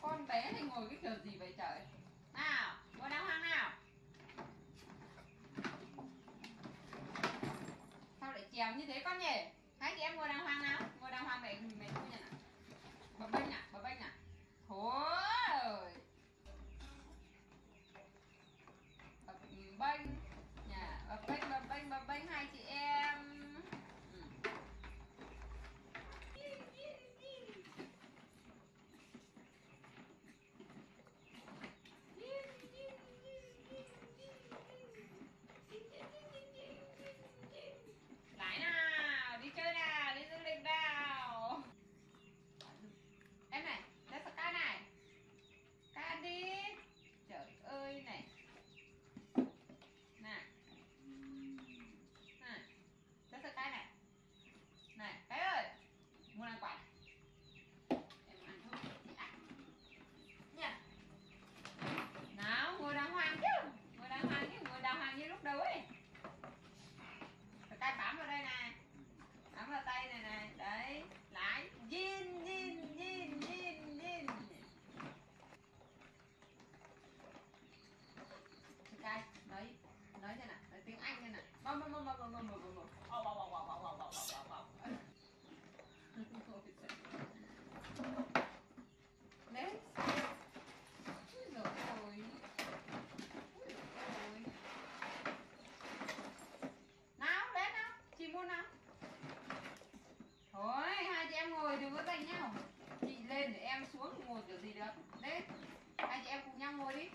con bé này ngồi cái kiểu gì vậy trời? Nào, ngồi đàng hoàng nào. Sao lại chèo như thế con nhỉ? Hai chị em ngồi đàng hoàng nào? Ngồi đàng hoàng mày mày vui nhỉ bập bênh à bập bênh à thôi. Bập bênh nhà bập bênh bập bênh bập bênh hai chị em. Next. Ui dồi ôi. Ui dồi ôi. Nào, đến nào. Chị muốn nào. Thôi, hai chị em ngồi đừng có giành nhau. Chị lên để em xuống ngồi kiểu gì được. Đấy, hai chị em cùng nhau ngồi đi.